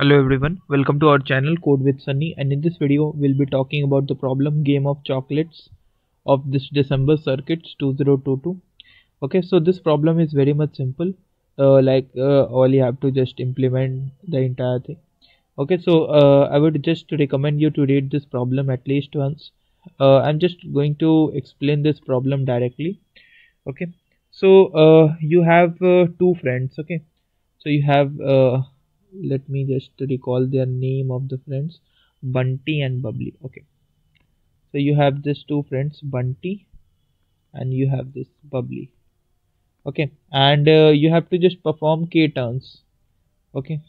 Hello everyone, welcome to our channel Code with Sunny and in this video we'll be talking about the problem game of chocolates of this December circuits 2022. Okay, so this problem is very much simple uh, like uh, all you have to just implement the entire thing. Okay, so uh, I would just recommend you to read this problem at least once. Uh, I'm just going to explain this problem directly. Okay, so uh, you have uh, two friends. Okay, so you have let me just recall their name of the friends. Bunty and bubbly. Okay. So you have these two friends bunty and you have this bubbly. Okay. And uh, you have to just perform k turns okay.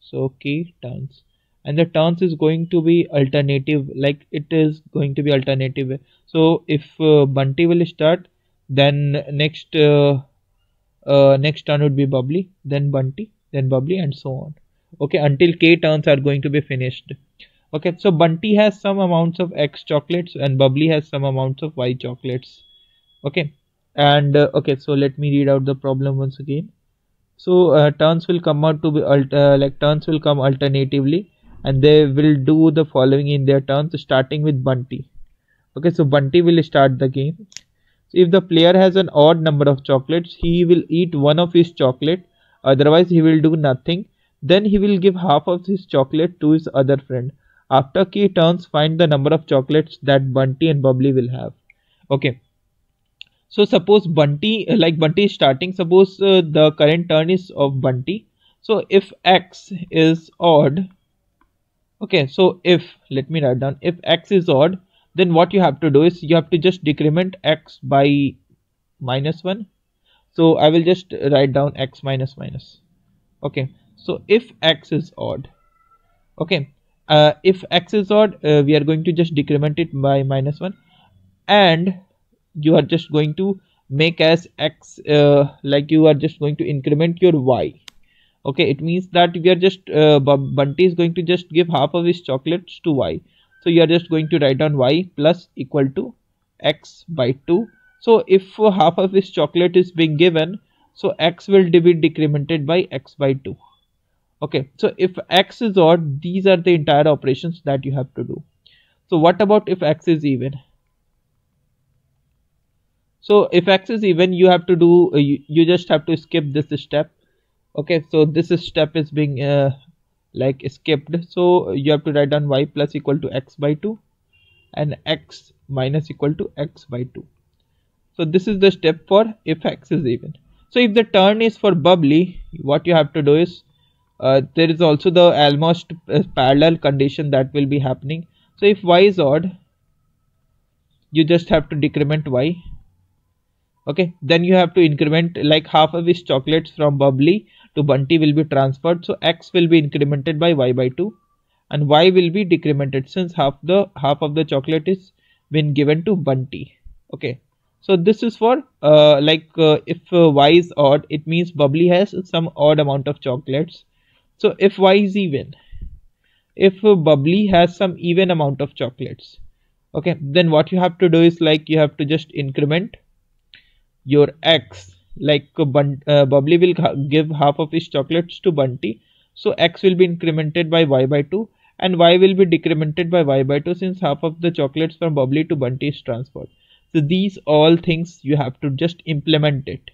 So k turns and the turns is going to be alternative like it is going to be alternative. So if uh, bunty will start then next uh, uh, next turn would be bubbly then bunty then bubbly and so on okay until k turns are going to be finished. Okay so bunty has some amounts of x chocolates and bubbly has some amounts of y chocolates. Okay and uh, okay so let me read out the problem once again. So uh, turns will come out to be uh, like turns will come alternatively and they will do the following in their turns starting with bunty. Okay so bunty will start the game. So if the player has an odd number of chocolates he will eat one of his chocolate otherwise he will do nothing then he will give half of his chocolate to his other friend. After k turns, find the number of chocolates that Bunty and Bubbly will have. Okay. So suppose Bunty, like Bunty is starting, suppose uh, the current turn is of Bunty. So if x is odd, okay, so if, let me write down, if x is odd, then what you have to do is you have to just decrement x by minus 1. So I will just write down x minus minus. Okay so if x is odd okay uh, if x is odd uh, we are going to just decrement it by minus 1 and you are just going to make as x uh, like you are just going to increment your y. Okay it means that we are just uh, bunty is going to just give half of his chocolates to y. So you are just going to write down y plus equal to x by 2 so if half of his chocolate is being given so x will be decremented by x by 2 okay so if x is odd these are the entire operations that you have to do. So what about if x is even? So if x is even you have to do uh, you, you, just have to skip this step. Okay so this step is being uh, like skipped. So you have to write down y plus equal to x by 2 and x minus equal to x by 2 so this is the step for if x is even. So if the turn is for bubbly what you have to do is uh, there is also the almost uh, parallel condition that will be happening. So if y is odd you just have to decrement y. Okay? Then you have to increment like half of his chocolates from bubbly to bunty will be transferred. So x will be incremented by y by 2 and y will be decremented since half the half of the chocolate is been given to bunty. Okay? So this is for uh, like uh, if uh, y is odd it means bubbly has some odd amount of chocolates so if y is even, if bubbly has some even amount of chocolates, okay, then what you have to do is like you have to just increment your x. Like uh, bubbly will give half of his chocolates to bunty. So x will be incremented by y by 2 and y will be decremented by y by 2 since half of the chocolates from bubbly to bunty is transferred. So these all things you have to just implement it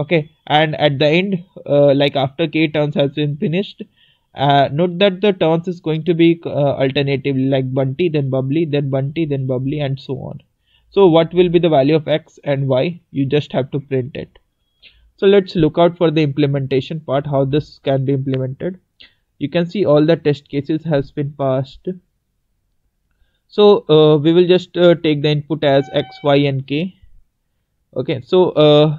okay. And at the end uh, like after k turns has been finished uh, note that the turns is going to be uh, alternatively like bunty then bubbly then bunty then bubbly and so on. So what will be the value of x and y? You just have to print it. So let's look out for the implementation part how this can be implemented. You can see all the test cases has been passed. So uh, we will just uh, take the input as x y and k. Okay. So uh,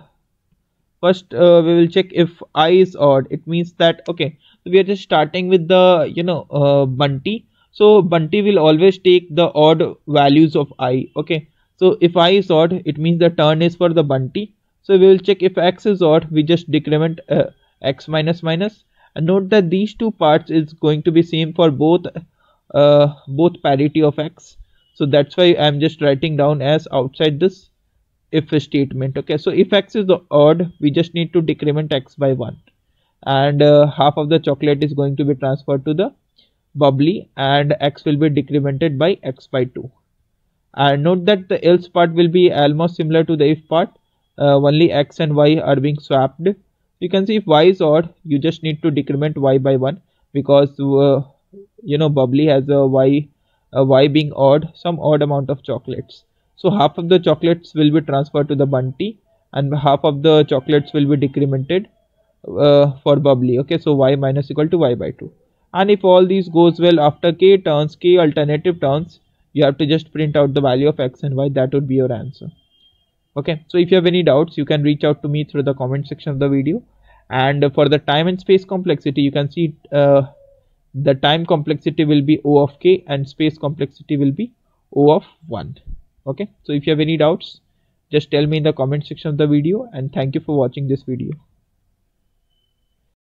first uh, we will check if i is odd. It means that okay we are just starting with the you know uh, bunty. So bunty will always take the odd values of i okay? So if i is odd it means the turn is for the bunty. So we will check if x is odd we just decrement uh, x minus minus. And note that these two parts is going to be same for both uh, both parity of x. So that's why i'm just writing down as outside this if statement okay? So if x is the odd we just need to decrement x by 1 and uh, half of the chocolate is going to be transferred to the bubbly and x will be decremented by x by 2 and note that the else part will be almost similar to the if part. Uh, only x and y are being swapped. You can see if y is odd you just need to decrement y by 1 because uh, you know bubbly has a y a y being odd some odd amount of chocolates so half of the chocolates will be transferred to the bunty and half of the chocolates will be decremented uh, for bubbly. Okay so y minus equal to y by 2 and if all these goes well after k turns k alternative turns you have to just print out the value of x and y. That would be your answer. Okay so if you have any doubts you can reach out to me through the comment section of the video. And for the time and space complexity you can see uh, the time complexity will be o of k and space complexity will be o of 1 okay? So if you have any doubts just tell me in the comment section of the video and thank you for watching this video